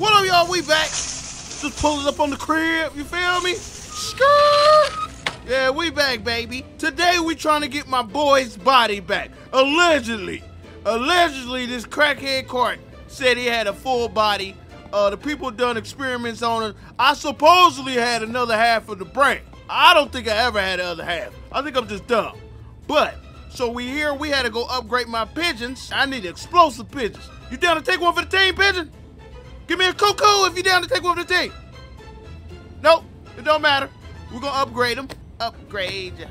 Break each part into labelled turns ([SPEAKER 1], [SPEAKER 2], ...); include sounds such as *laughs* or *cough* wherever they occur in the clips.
[SPEAKER 1] What up, y'all? We back. Just pulling up on the crib. You feel me? Yeah, we back, baby. Today we trying to get my boy's body back. Allegedly. Allegedly, this crackhead Cart said he had a full body. Uh, the people done experiments on it. I supposedly had another half of the brain. I don't think I ever had the other half. I think I'm just dumb. But, so we here, we had to go upgrade my pigeons. I need explosive pigeons. You down to take one for the team, pigeon? Give me a cuckoo if you down to take one for the team. Nope, it don't matter. We're gonna upgrade them. Upgrade.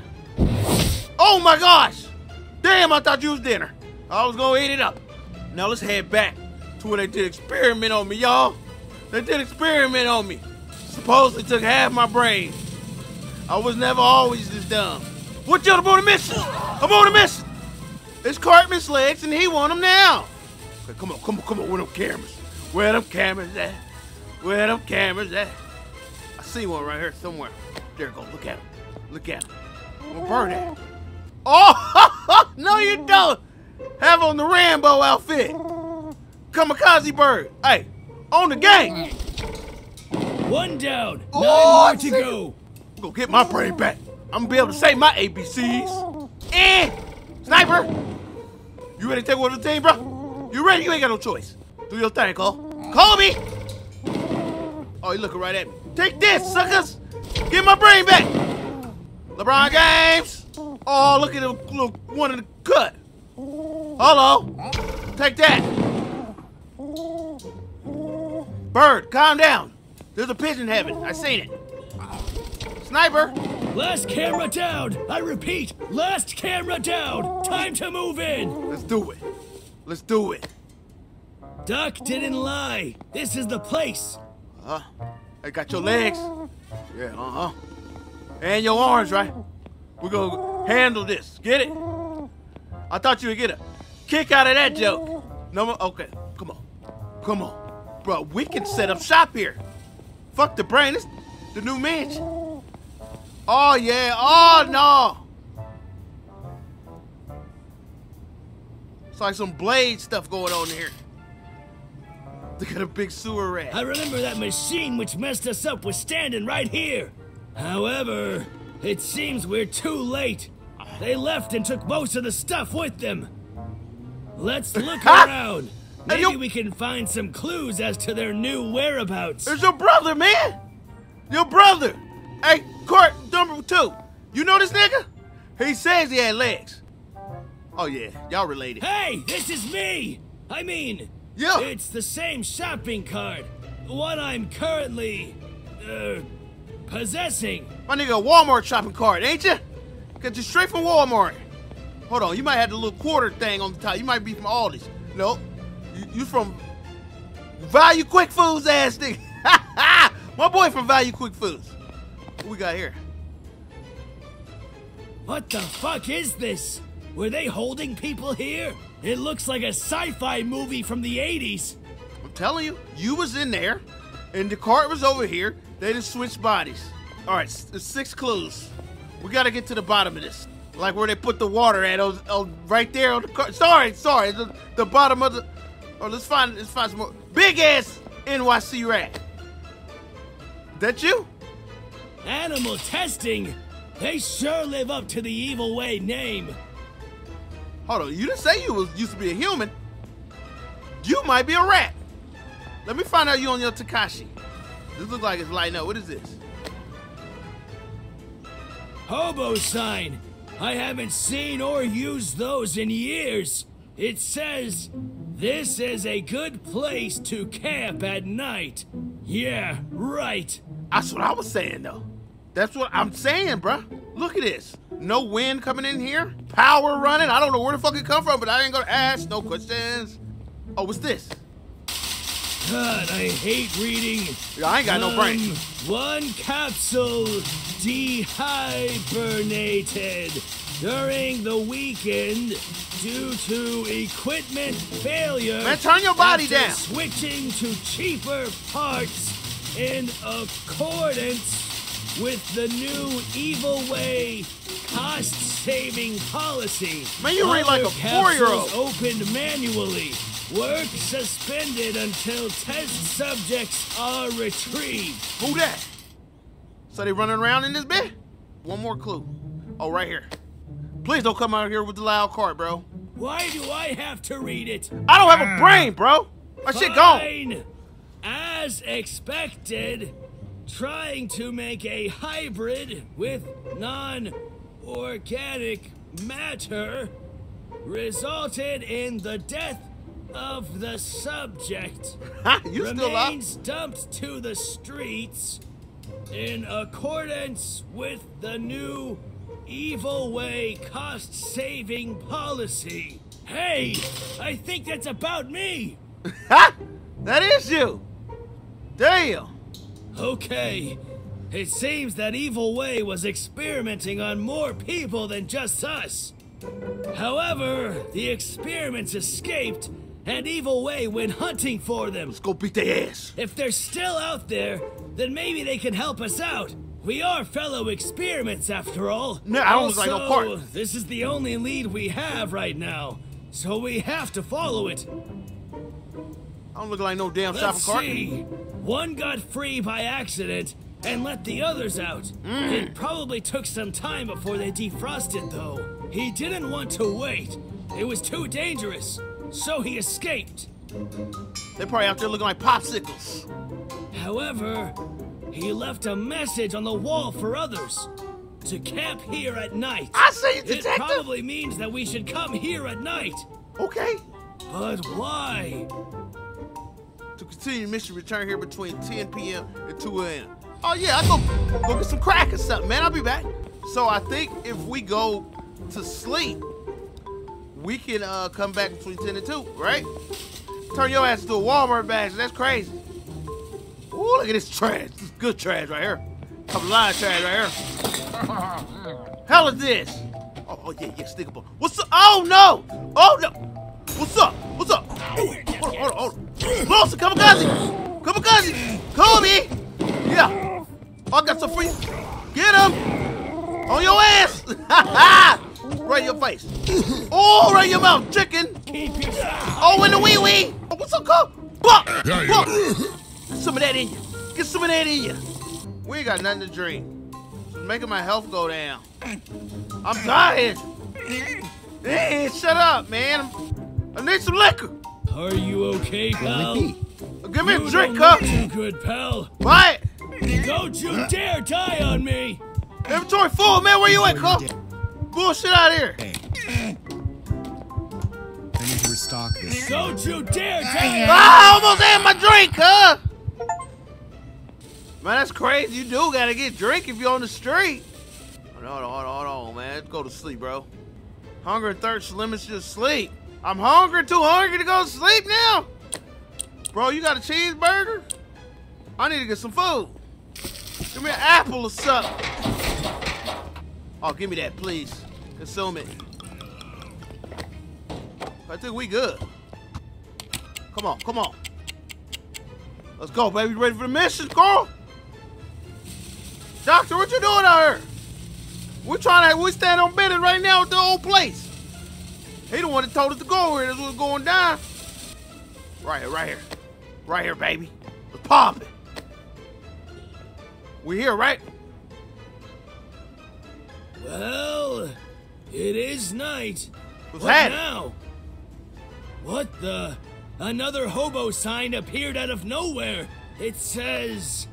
[SPEAKER 1] Oh my gosh! Damn, I thought you was dinner. I was gonna eat it up. Now let's head back to where they did experiment on me, y'all. They did experiment on me. Supposedly took half my brain. I was never always this dumb. What y'all on a mission? I'm on a mission. It's Cartman's legs and he want them now. Okay, come on, come on, come on, where them cameras? Where them cameras at? Where them cameras at? I see one right here somewhere. There go, look at him. Look at him. Where bird at? Oh, *laughs* no you don't. Have on the Rambo outfit. Kamikaze bird. Hey, on the game.
[SPEAKER 2] One down, nine
[SPEAKER 1] Oh,
[SPEAKER 2] more to go.
[SPEAKER 1] Go get my brain back. I'm gonna be able to say my ABCs. Eh! Sniper! You ready to take one of the team, bro? You ready? You ain't got no choice. Do your thing, Cole. Call me! Oh, he looking right at me. Take this, suckers! Get my brain back! LeBron James! Oh, look at the little one in the cut. Hello. Take that. Bird, calm down. There's a pigeon heaven. I seen it. Sniper!
[SPEAKER 2] Last camera down. I repeat, last camera down. Time to move in.
[SPEAKER 1] Let's do it. Let's do it.
[SPEAKER 2] Duck didn't lie. This is the place.
[SPEAKER 1] Huh? I got your legs. Yeah, uh-huh. And your arms, right? We're gonna handle this. Get it? I thought you would get a kick out of that joke. No more. Okay, come on. Come on. Bro, we can set up shop here. Fuck the brain. This the new mansion. Oh, yeah. Oh, no. It's like some blade stuff going on here. Look at a big sewer rat.
[SPEAKER 2] I remember that machine which messed us up was standing right here. However, it seems we're too late. They left and took most of the stuff with them. Let's *laughs* look around. Maybe
[SPEAKER 1] you-
[SPEAKER 2] we can find some clues as to their new whereabouts.
[SPEAKER 1] It's your brother, man. Your brother. Hey, Court number two. You know this nigga? He says he had legs. Oh yeah, y'all related.
[SPEAKER 2] Hey, this is me! I mean,
[SPEAKER 1] Yeah.
[SPEAKER 2] it's the same shopping cart. What I'm currently, uh, possessing.
[SPEAKER 1] My nigga, a Walmart shopping cart, ain't you? Got you straight from Walmart. Hold on, you might have the little quarter thing on the top. You might be from Aldi's. No, you, you from Value Quick Foods, ass nigga. *laughs* My boy from Value Quick Foods. What we got here?
[SPEAKER 2] What the fuck is this? Were they holding people here? It looks like a sci-fi movie from the 80s.
[SPEAKER 1] I'm telling you, you was in there, and the cart was over here. They just switched bodies. All right, six clues. We gotta get to the bottom of this. Like where they put the water at, on, on- right there on the cart. Sorry, sorry, the, the bottom of the. Oh, let's find, let's find some more. Big ass NYC rat. That you?
[SPEAKER 2] Animal testing? They sure live up to the Evil Way name.
[SPEAKER 1] Hold on, you didn't say you was used to be a human. You might be a rat. Let me find out you on your Tekashi. This looks like it's lighting up. What is this?
[SPEAKER 2] Hobo sign. I haven't seen or used those in years. It says, this is a good place to camp at night. Yeah, right.
[SPEAKER 1] That's what I was saying, though. That's what I'm saying, bruh. Look at this. No wind coming in here. Power running. I don't know where the fuck it come from, but I ain't gonna ask no questions. Oh, what's this?
[SPEAKER 2] God, I hate reading.
[SPEAKER 1] Yeah, I ain't got no brain.
[SPEAKER 2] Um, One capsule dehibernated during the weekend due to equipment failure.
[SPEAKER 1] Man, turn your body down.
[SPEAKER 2] Switching to cheaper parts in accordance with the new Evil Way cost-saving policy.
[SPEAKER 1] Man, you read like a four-year-old.
[SPEAKER 2] Opened manually. Work suspended until test subjects are retrieved.
[SPEAKER 1] Who that? So they running around in this bed? One more clue. Oh, right here. Please don't come out here with the loud cart, bro.
[SPEAKER 2] Why do I have to read it?
[SPEAKER 1] I don't have a ah. brain, bro. My shit gone.
[SPEAKER 2] Fine. As expected, trying to make a hybrid with non-organic matter resulted in the death of the subject.
[SPEAKER 1] you still up?
[SPEAKER 2] Remains dumped to the streets in accordance with the new Evil Way cost saving policy. Hey, I think that's about me.
[SPEAKER 1] Ha! That is you. Damn.
[SPEAKER 2] Okay, it seems that Evil Way was experimenting on more people than just us. However, the experiments escaped, and Evil Way went hunting for them.
[SPEAKER 1] Let's go beat their ass.
[SPEAKER 2] If they're still out there, then maybe they can help us out. We are fellow experiments, after all.
[SPEAKER 1] No, I don't look like no part.
[SPEAKER 2] Also, This is the only lead we have right now, so we have to follow it.
[SPEAKER 1] I don't look like no damn shopping
[SPEAKER 2] Let's
[SPEAKER 1] cart.
[SPEAKER 2] see. One got free by accident and let the others out.
[SPEAKER 1] Mm.
[SPEAKER 2] It probably took some time before they defrosted, though. He didn't want to wait. It was too dangerous, so he escaped.
[SPEAKER 1] They're probably out there looking like popsicles.
[SPEAKER 2] However, he left a message on the wall for others to camp here at night.
[SPEAKER 1] I see you,
[SPEAKER 2] It
[SPEAKER 1] detective.
[SPEAKER 2] probably means that we should come here at night.
[SPEAKER 1] Okay.
[SPEAKER 2] But why?
[SPEAKER 1] To continue mission, return here between 10 p.m. and 2 a.m. Oh yeah, I go go get some crack or something, man. I'll be back. So I think if we go to sleep, we can uh, come back between 10 and 2, right? Turn your ass into a Walmart bag. That's crazy. Ooh, look at this trash. This good trash right here. Couple line trash right here. *laughs* Hell is this? Oh, oh yeah, yeah, stickable. What's up? Oh no! Oh no! What's up? What's up? Hold on, hold on, hold on. Lawson, kamikaze! Kamikaze! Kobe! Yeah. Oh, I got some free. Get him! On your ass! *laughs* right in your face. Oh, right in your mouth, chicken! Oh, in the wee wee! Oh, what's up, Cole? Buck!
[SPEAKER 3] Yeah,
[SPEAKER 1] Buck! Get some of that in you. Get some of that in you. We ain't got nothing to drink. It's making my health go down. I'm tired. Hey, shut up, man. I need some liquor.
[SPEAKER 2] Are you okay, pal?
[SPEAKER 1] Give me
[SPEAKER 2] You
[SPEAKER 1] a drink,
[SPEAKER 2] don't
[SPEAKER 1] huh?
[SPEAKER 2] look too good, pal.
[SPEAKER 1] What?
[SPEAKER 2] Don't you dare die on me!
[SPEAKER 1] Inventory full, man. Where you at, Cole? Bullshit out here.
[SPEAKER 3] I need to restock this.
[SPEAKER 2] Don't you dare die!
[SPEAKER 1] Ah, I almost had my drink, huh? Man, that's crazy. You do gotta get drink if you're on the street. Hold on, hold on, hold on, man. Let's go to sleep, bro. Hunger and thirst limits you to sleep. I'm hungry, too hungry to go to sleep now. Bro, you got a cheeseburger? I need to get some food. Give me an apple or something. Oh, give me that, please. Consume it. I think we good. Come on, come on. Let's go, baby. Ready for the mission, Carl? Doctor, what you doing out here? We're trying to, we stand on business right now at the old place. He the one that told us to go here. That's what's going down. Right here, right here. Right here, baby. Let's pop it. We here, right?
[SPEAKER 2] Well, it is night.
[SPEAKER 1] What's
[SPEAKER 2] what
[SPEAKER 1] happening?
[SPEAKER 2] now? What the? Another hobo sign appeared out of nowhere. It says,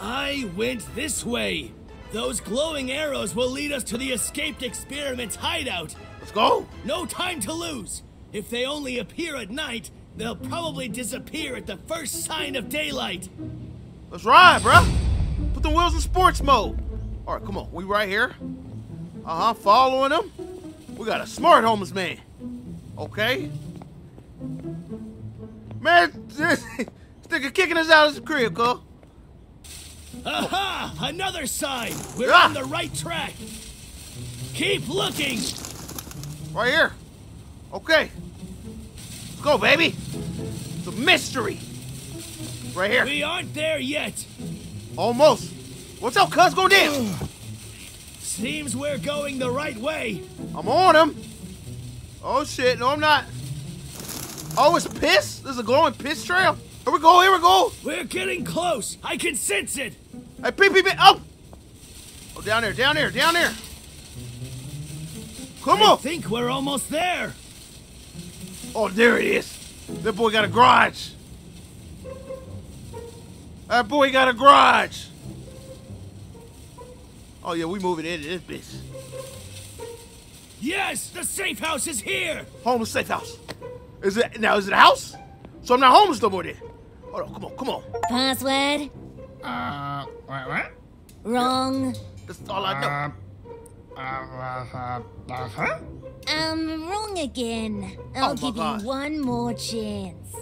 [SPEAKER 2] I went this way. Those glowing arrows will lead us to the escaped experiment's hideout.
[SPEAKER 1] Let's go.
[SPEAKER 2] No time to lose. If they only appear at night, they'll probably disappear at the first sign of daylight.
[SPEAKER 1] Let's ride, bro. Put the wheels in sports mode. All right, come on. We right here. Uh huh. Following them. We got a smart homeless man. Okay. Man, *laughs* this nigga kicking us out of the crib, cuz.
[SPEAKER 2] Aha! Another sign! We're
[SPEAKER 1] Ah!
[SPEAKER 2] on the right track! Keep looking!
[SPEAKER 1] Right here. Okay. Let's go, baby. It's a mystery. Right here.
[SPEAKER 2] We aren't there yet!
[SPEAKER 1] Almost. What's up, cuz? Go down.
[SPEAKER 2] Seems we're going the right way!
[SPEAKER 1] I'm on him. Oh, shit. No, I'm not. Oh, it's piss? There's a glowing piss trail? Here we go, here we go.
[SPEAKER 2] We're getting close. I can sense it.
[SPEAKER 1] Hey, pee, pee. Oh! Oh, down there, down there, down there. Come
[SPEAKER 2] I
[SPEAKER 1] on.
[SPEAKER 2] I think we're almost there.
[SPEAKER 1] Oh, there it is. That boy got a garage. That boy got a garage. Oh, yeah, we moving into this bitch.
[SPEAKER 2] Yes, the safe house is here.
[SPEAKER 1] Homeless safe house. Is it now? Is it a house? So I'm not homeless no more then. Hold on, come on, come on.
[SPEAKER 4] Password?
[SPEAKER 5] Uh, what? what?
[SPEAKER 4] Wrong.
[SPEAKER 1] That's all I know.
[SPEAKER 5] Uh, uh, uh, uh, huh?
[SPEAKER 4] Um, wrong again. I'll
[SPEAKER 1] Oh
[SPEAKER 4] give
[SPEAKER 1] gosh.
[SPEAKER 4] you one more chance.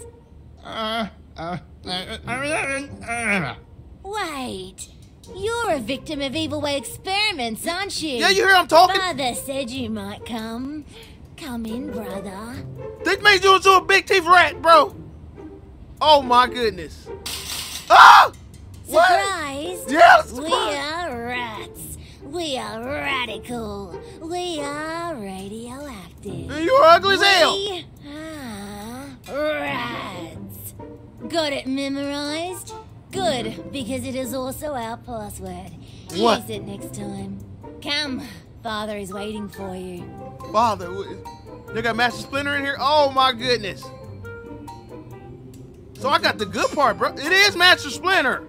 [SPEAKER 5] Uh, uh, uh, uh, uh,
[SPEAKER 4] Wait. You're a victim of Evil Way experiments, aren't you?
[SPEAKER 1] Yeah, you hear I'm talking?
[SPEAKER 4] Father said you might come. Come in, brother.
[SPEAKER 1] They made you into a big teeth rat, bro. Oh my goodness. Ah! What?
[SPEAKER 4] Surprise!
[SPEAKER 1] Yeah,
[SPEAKER 4] We are rats. We are radical. We are radioactive.
[SPEAKER 1] Man, you are ugly as hell.
[SPEAKER 4] We are rats. Got it memorized? Good, because it is also our password.
[SPEAKER 1] What?
[SPEAKER 4] Use it next time. Come, father is waiting for you.
[SPEAKER 1] Father, they got Master Splinter in here? Oh my goodness. So I got the good part, bro. It is Master Splinter.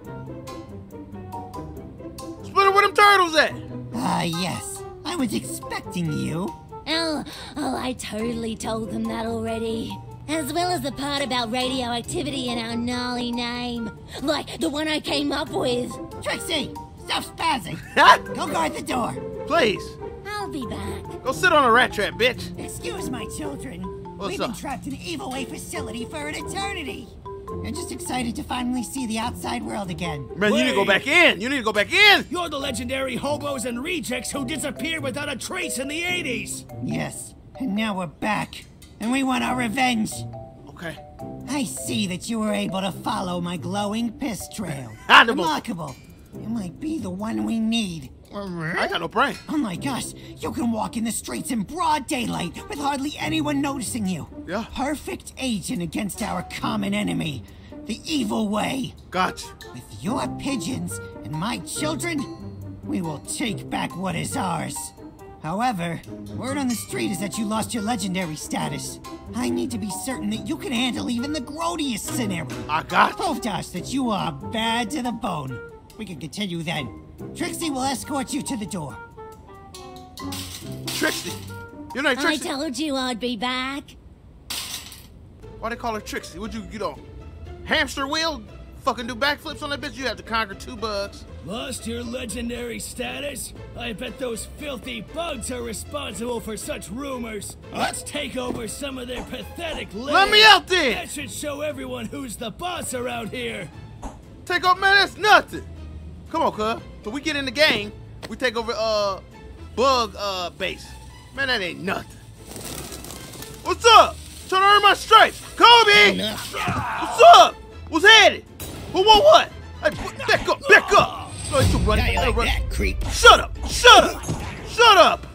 [SPEAKER 1] Splinter, where them turtles at?
[SPEAKER 6] Ah, yes. I was expecting you.
[SPEAKER 4] Oh, oh, I totally told them that already. As well as the part about radioactivity and our gnarly name. Like the one I came up with.
[SPEAKER 6] Trixie, stop spazzing. *laughs*
[SPEAKER 1] Huh?
[SPEAKER 6] Go guard the door.
[SPEAKER 1] Please,
[SPEAKER 4] I'll be back.
[SPEAKER 1] go sit on a rat trap, bitch.
[SPEAKER 6] Excuse my children.
[SPEAKER 1] What's
[SPEAKER 6] We've been trapped in an Evil Way facility for an eternity. I'm just excited to finally see the outside world again.
[SPEAKER 1] Man, you need to go back in. You need to go back in.
[SPEAKER 2] You're the legendary hobos and rejects who disappeared without a trace in the 80s.
[SPEAKER 6] Yes, and now we're back. And we want our revenge.
[SPEAKER 1] Okay.
[SPEAKER 6] I see that you were able to follow my glowing piss trail. *laughs*
[SPEAKER 1] Animal.
[SPEAKER 6] Remarkable. You might be the one we need.
[SPEAKER 1] I got no brain.
[SPEAKER 6] Oh my gosh, you can walk in the streets in broad daylight with hardly anyone noticing you.
[SPEAKER 1] Yeah.
[SPEAKER 6] Perfect agent against our common enemy, the evil way.
[SPEAKER 1] Gotcha.
[SPEAKER 6] With your pigeons and my children, we will take back what is ours. However, word on the street is that you lost your legendary status. I need to be certain that you can handle even the grodiest scenario.
[SPEAKER 1] I got you.
[SPEAKER 6] Prove to us that you are bad to the bone. We can continue then. Trixie will escort you to the door.
[SPEAKER 1] Trixie. You know
[SPEAKER 4] I
[SPEAKER 1] Trixie?
[SPEAKER 4] told you I'd be back.
[SPEAKER 1] Why they call her Trixie? What'd you get on? Hamster wheel? Fucking do backflips on that bitch? You have to conquer two bugs.
[SPEAKER 2] Lost your legendary status? I bet those filthy bugs are responsible for such rumors. Let's take over some of their pathetic land.
[SPEAKER 1] Let me out then.
[SPEAKER 2] That should show everyone who's the boss around here.
[SPEAKER 1] Take over, man, that's nothing. Come on, cuz. So we get in the game, we take over, uh, bug, uh, base. Man, that ain't nothing. What's up? Trying to earn my stripes. Kobe! What's up? What's headed? Who want what? Hey, back up, back up. No, you running.
[SPEAKER 2] You like
[SPEAKER 1] run-
[SPEAKER 2] that, creep?
[SPEAKER 1] Shut up! Shut up! Shut up!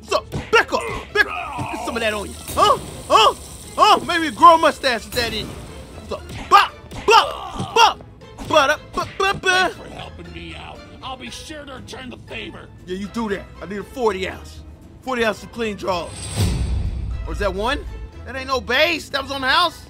[SPEAKER 1] What's up? Back up! Back up! Get some of that on you. Huh? Huh? Huh? Maybe grow a mustache with that in you.
[SPEAKER 7] I'll be sure to return the favor.
[SPEAKER 1] Yeah, you do that. I need a 40 ounce. 40 ounce of clean draws. Or is that one? That ain't no base. That was on the house.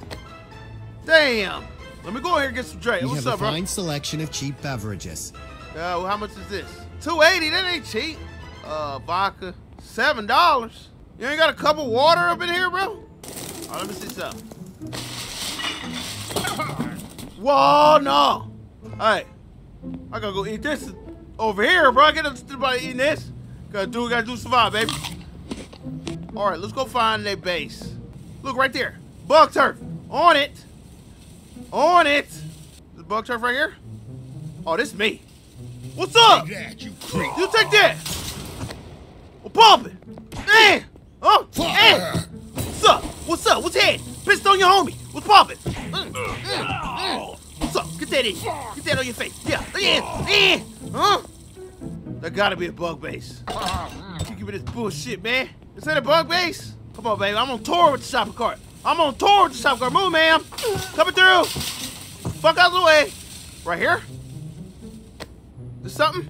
[SPEAKER 1] Damn. Let me go in here and get some Dre.
[SPEAKER 3] We
[SPEAKER 1] What's
[SPEAKER 3] have
[SPEAKER 1] up,
[SPEAKER 3] a
[SPEAKER 1] bro?
[SPEAKER 3] fine selection of cheap beverages.
[SPEAKER 1] Uh, well, how much is this? 280 That ain't cheap. Uh, vodka. Seven dollars. You ain't got a cup of water up in here, bro? All right, let me see something. Whoa, no. All right. I gotta go eat this over here, bro. I get everybody eating this. Gotta do, gotta do survive, baby. All right, let's go find their base. Look right there. Bug turf. On it. On it. This bug turf right here? Oh, this me. What's up?
[SPEAKER 7] That you.
[SPEAKER 1] You take that. We're it. Man. Oh, hey. What's up? What's up? What's head? Pissed on your homie. What's poppin'? Mm, mm, mm. Get that in. Get that on your face. Yeah. Yeah. Yeah. Huh? That gotta be a bug base. You give me this bullshit, man. Is that a bug base? Come on, baby. I'm on tour with the shopping cart. I'm on tour with the shop car. Move, ma'am. Coming through. Fuck out of the way. Right here. There's something.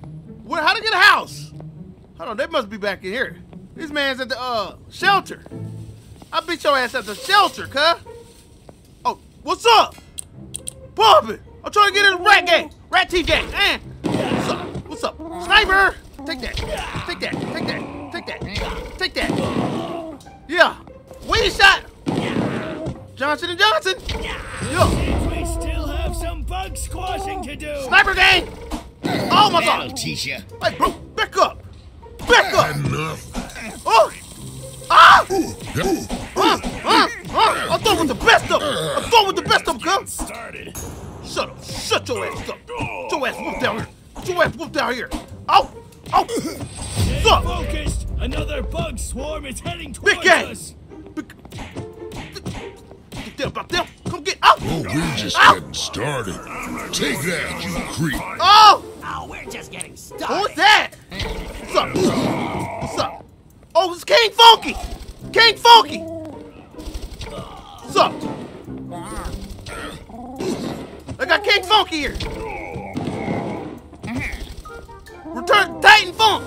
[SPEAKER 1] Where? How to get a house? Hold on, they must be back in here. This man's at the uh shelter. I beat your ass at the shelter, cuh. Oh, what's up? Poppin'. I'm trying to get in the rat game. Rat T game. Eh. What's up? What's up? Sniper! Take that. Take that. Take that. Take that. Take that. Yeah. Weed shot. Johnson and Johnson. Yeah.
[SPEAKER 2] We still have some bug squashing to do.
[SPEAKER 1] Sniper gang. Oh my god.
[SPEAKER 8] That'll teach you.
[SPEAKER 1] Hey, bro, back up. Back up.
[SPEAKER 9] Enough.
[SPEAKER 1] Oh. Ah. Ah. Ah. Ah. I'm throwing with the best of them. I'm throwing with the best of them, cuz.
[SPEAKER 2] Started.
[SPEAKER 1] Shut up. Shut your ass up. Get your ass whooped down here. Get your ass whooped down here. Oh. Oh.
[SPEAKER 2] Stay
[SPEAKER 1] Sup?
[SPEAKER 2] focused. Another bug swarm is heading towards
[SPEAKER 1] gang.
[SPEAKER 2] us.
[SPEAKER 1] Big- Get them, about them. Come get. Oh.
[SPEAKER 9] Oh, we're just
[SPEAKER 1] Ow.
[SPEAKER 9] getting started. Take that, you creep.
[SPEAKER 1] Oh.
[SPEAKER 8] Oh, we're just getting started.
[SPEAKER 1] Who's that? What's up? What's up? Oh, it's King Funky! King Funky! What's up? I got King Funky here. Return Titan Funk!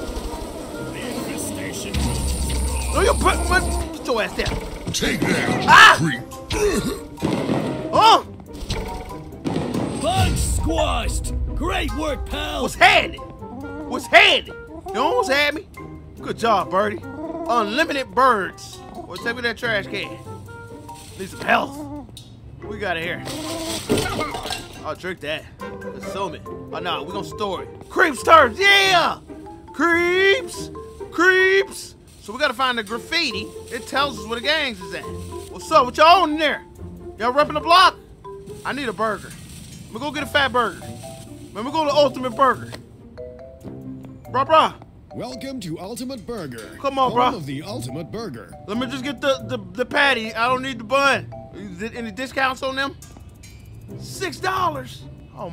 [SPEAKER 2] Infestation.
[SPEAKER 1] No, you put, put, get your ass down.
[SPEAKER 9] Take that,
[SPEAKER 1] Ah.
[SPEAKER 9] creep. *laughs*
[SPEAKER 1] Huh?
[SPEAKER 2] Bug squashed. Great work, pal.
[SPEAKER 1] What's handy? What's handy? You almost had me. Good job, Birdie. Unlimited birds. Well, take me that trash can. Need some health. We got it here. I'll drink that. Consume it. Oh no, we gonna store it. Creeps turns, yeah! Creeps! Creeps! So we gotta find the graffiti. It tells us where the gangs is at. What's up? What y'all on in there? Y'all repping the block? I need a burger. Let me go get a fat burger. Let me go to Ultimate Burger. Bruh, bruh.
[SPEAKER 10] Welcome to Ultimate Burger.
[SPEAKER 1] Come on, bro.
[SPEAKER 10] of the Ultimate Burger.
[SPEAKER 1] Let me just get the, the, the patty. I don't need the bun. Is it any discounts on them? Six dollars. Oh,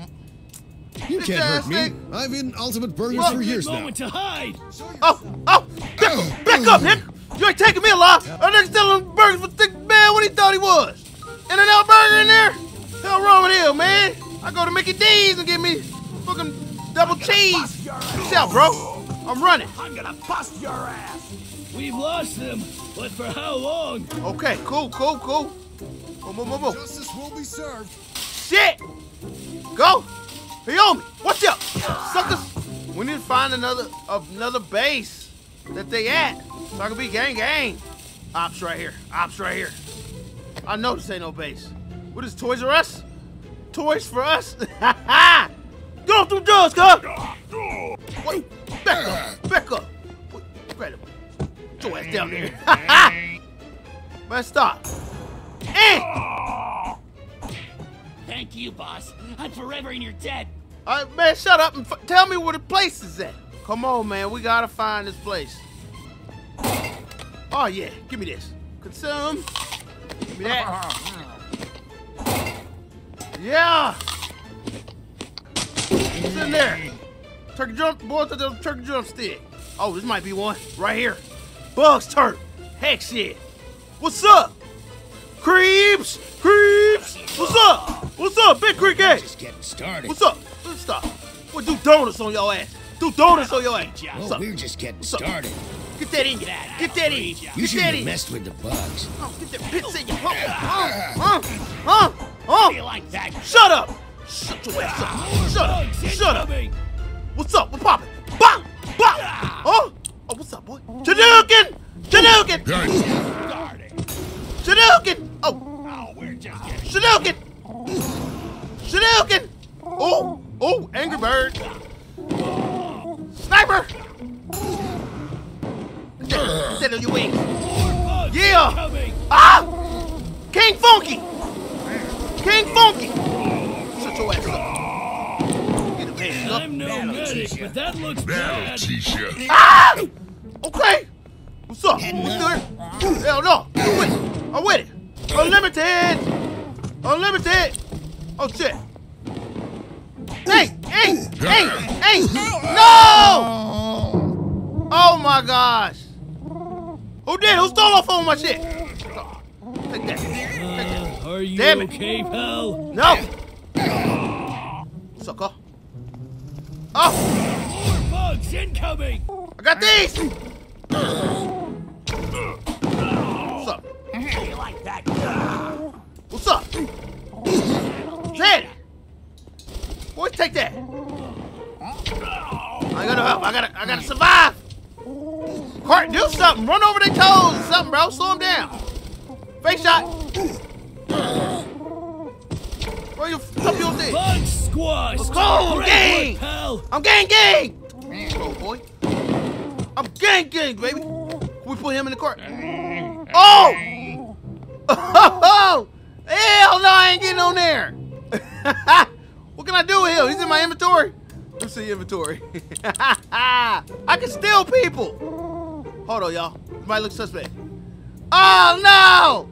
[SPEAKER 10] You can't hurt me.
[SPEAKER 1] thing.
[SPEAKER 10] I've been Ultimate Burgers
[SPEAKER 1] Well,
[SPEAKER 10] for years now.
[SPEAKER 2] Moment to hide.
[SPEAKER 1] oh, oh! Back up, oh. back up, Nick! You ain't taking me alive. A nigga selling burgers for thick man what he thought he was. In and out burger in there. Hell wrong with him, man. I go to Mickey D's and get me fucking double cheese. Peace out, bro. I'm running.
[SPEAKER 8] I'm gonna bust your ass.
[SPEAKER 2] We've lost them, but for how long?
[SPEAKER 1] Okay, cool, cool, cool. Move, move, move, move.
[SPEAKER 10] Justice will be served.
[SPEAKER 1] Shit! Go! Me. Watch out! Suckers! We need to find another another base that they at. So I can be gang gang. Ops right here. Ops right here. I know this ain't no base. What is Toys R Us? Toys for us? Get off them drugs, cuz! Wait, back up, back up. Grab your ass down there. *laughs* Man, stop. Eh!
[SPEAKER 7] Thank you, boss. I'm forever in your debt.
[SPEAKER 1] All right, man, shut up and tell me where the place is at. Come on, man, we gotta find this place. Oh yeah, give me this. Consume. Give me that. Yeah. What's in there? Turkey jump, boy, to the turkey drumstick. Oh, this might be one right here. Bugs turk. Heck shit. What's up? Creeps, creeps. What's up? What's up, Big Creek Gang?
[SPEAKER 8] Just getting started.
[SPEAKER 1] What's up? Let's stop. What do donuts on your ass? Do donuts on your ass. What's up?
[SPEAKER 8] we're just getting started.
[SPEAKER 1] Get that in you. Get that in you. That
[SPEAKER 8] have messed with the bugs.
[SPEAKER 1] Oh, get that pits in you. *laughs* Huh? Huh? Huh? Huh?
[SPEAKER 7] Like that?
[SPEAKER 1] Shut up. Shut your ass up. Shut up. Shut up. What's up? What's poppin'? Bang! Bang! Oh? Oh, what's up, boy? Chanukin! Chanukin! Chanukin! Oh,
[SPEAKER 7] We're just getting.
[SPEAKER 1] Chanukin! Chanukin! Oh, oh, Angry Bird. Sniper! Get that, get on your wings. Yeah. Ah! King Funky! King Funky! Shut your ass up. Get him
[SPEAKER 2] I'm no
[SPEAKER 8] That'll
[SPEAKER 2] medic, but that looks bad.
[SPEAKER 9] teach you.
[SPEAKER 1] Ah! Okay. What's up? What's good? Hell no. I'm with it. I'm with it. Unlimited. Unlimited. Oh shit. Hey, hey, hey, hey. No! Oh my gosh. Who did? Who stole off all my shit? Take Take that.
[SPEAKER 2] Uh, are you
[SPEAKER 1] Damn it.
[SPEAKER 2] okay, pal?
[SPEAKER 1] No! Sucker. Oh!
[SPEAKER 2] More bugs incoming!
[SPEAKER 1] I got these! Up? Sandy! Boy, take that. I gotta help. I gotta, I gotta survive. Court, do something. Run over their toes or something, bro. Slow them down. Face shot. Where you up your thing?
[SPEAKER 2] Bug squash!
[SPEAKER 1] Let's go,
[SPEAKER 2] Great
[SPEAKER 1] gang!
[SPEAKER 2] work, pal!
[SPEAKER 1] I'm gang gang. Oh boy. I'm gang gang, baby. We put him in the court. Oh! *laughs* Oh! Hell no, I ain't getting on there. *laughs* what can I do with him? He's in my inventory. Let's see inventory. *laughs* I can steal people. Hold on, y'all. Might look suspect. Oh no!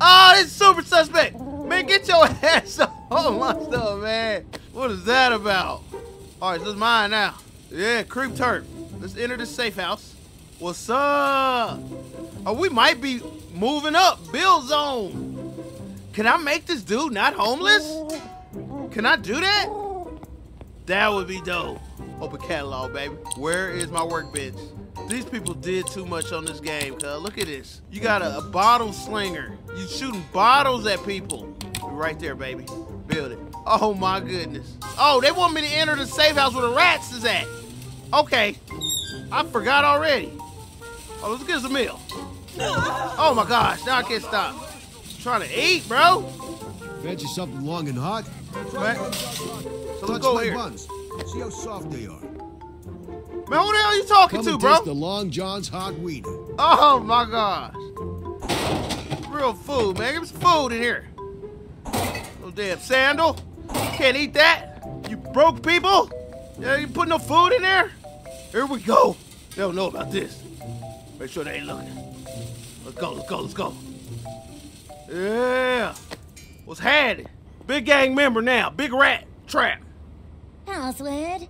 [SPEAKER 1] Oh, this is super suspect. Man, get your *laughs* ass on my stuff, man. What is that about? All right, this is mine now. Yeah, creep turp. Let's enter the safe house. What's up? Oh, we might be moving up. Bill zone. Can I make this dude not homeless? Can I do that? That would be dope. Open catalog, baby. Where is my workbench? These people did too much on this game, cuz. Look at this. You got a, a bottle slinger. You shooting bottles at people. Right there, baby. Build it. Oh my goodness. Oh, they want me to enter the safe house where the rats is at. Okay. I forgot already. Oh, let's get us a meal. Oh my gosh, now I can't stop. Trying to eat, bro.
[SPEAKER 10] Fancy something long and hot?
[SPEAKER 1] Man. So let's go here.
[SPEAKER 10] buns. See how soft they are.
[SPEAKER 1] Man, who the hell are you talking
[SPEAKER 10] Come
[SPEAKER 1] to, bro?
[SPEAKER 10] the Long John's hot wiener.
[SPEAKER 1] Oh my gosh. Real food, man. Give me some food in here. No damn sandal. Can't eat that. You broke people. Yeah, you put no food in there? Here we go. They don't know about this. Make sure they ain't looking. Let's go, let's go, let's go. Yeah. What's happening? Big gang member now. Big rat trap.
[SPEAKER 4] Password?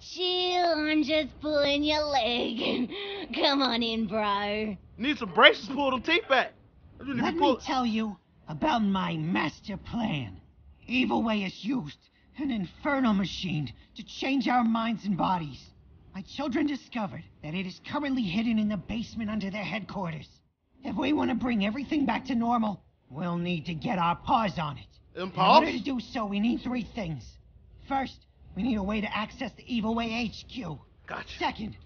[SPEAKER 4] Chill, I'm just pulling your leg. *laughs* Come on in, bro.
[SPEAKER 1] Need some braces to pull them teeth back. I just need
[SPEAKER 6] Let me tell you about my master plan. Evil Way has used an infernal machine to change our minds and bodies. My children discovered that it is currently hidden in the basement under their headquarters. If we want to bring everything back to normal, we'll need to get our paws on it.
[SPEAKER 1] Them
[SPEAKER 6] In order to do so, we need three things. First, we need a way to access the Evil Way HQ.
[SPEAKER 1] Gotcha.
[SPEAKER 6] Second,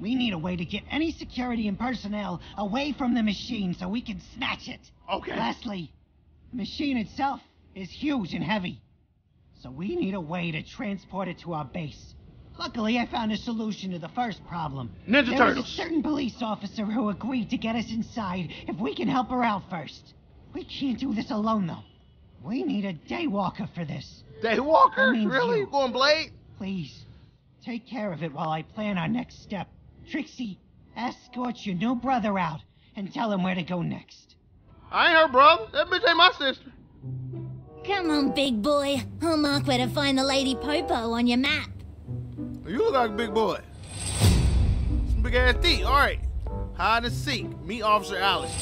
[SPEAKER 6] we need a way to get any security and personnel away from the machine so we can snatch it.
[SPEAKER 1] Okay.
[SPEAKER 6] Lastly, the machine itself is huge and heavy. So we need a way to transport it to our base. Luckily, I found a solution to the first problem.
[SPEAKER 1] Ninja
[SPEAKER 6] there
[SPEAKER 1] Turtles.
[SPEAKER 6] was a certain police officer who agreed to get us inside if we can help her out first. We can't do this alone, though. We need a daywalker for this.
[SPEAKER 1] Daywalker?
[SPEAKER 6] That
[SPEAKER 1] Really?
[SPEAKER 6] you.
[SPEAKER 1] Going Blade?
[SPEAKER 6] Please, take care of it while I plan our next step. Trixie, escort your new brother out and tell him where to go next.
[SPEAKER 1] I ain't her brother. That bitch ain't my sister.
[SPEAKER 4] Come on, big boy. I'll mark where to find the Lady Popo on your map.
[SPEAKER 1] You look like a big boy. Some big ass teeth. All right. Hide and seek. Meet Officer Alice.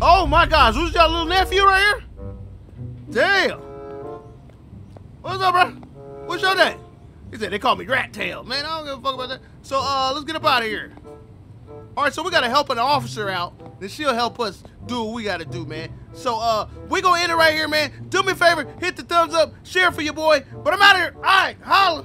[SPEAKER 1] Oh my gosh, who's your little nephew right here? Damn. What's up, bro? What's your name? He said they call me Rat Tail. Man, I don't give a fuck about that. So, uh, let's get up out of here. All right, so we gotta help an officer out. Then she'll help us do what we gotta do, man. So, uh, we gonna end it right here, man. Do me a favor, hit the thumbs up, share for your boy. But I'm out of here. All right, holla.